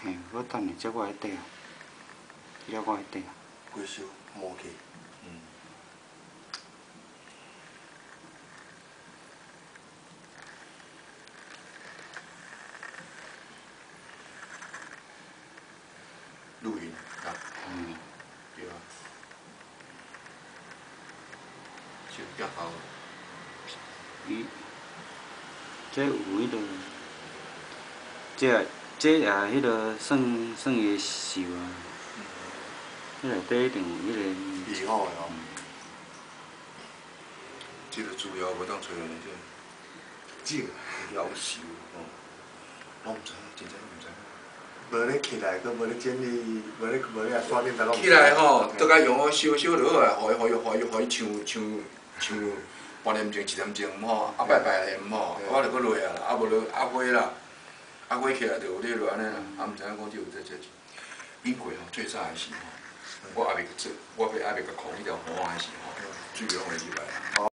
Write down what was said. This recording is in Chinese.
嘿，我等下接我来缀啊，了我来缀啊。几首默契，嗯。录音啊，嗯，对啊。就比较好。伊，这有迄落，这这也迄落算算伊的秀啊，迄内底一定有迄个。以后的哦，这个主要无当找人这个夭寿哦，我毋知，真正毋知。无咧起来，佮无咧整理，无咧无咧刷电台拢。起来吼，倒甲用我烧烧就好啊，互伊互伊互伊互伊唱唱唱半点钟、一点钟毋吼，啊拜拜咧毋吼，我著搁落啊啦，啊无落啊火啦，啊我起来就有咧落安尼啦，啊毋知影讲即有这这。英国吼最早诶时吼，我还袂做，我袂阿袂甲控迄条河诶时吼，水拢会入来。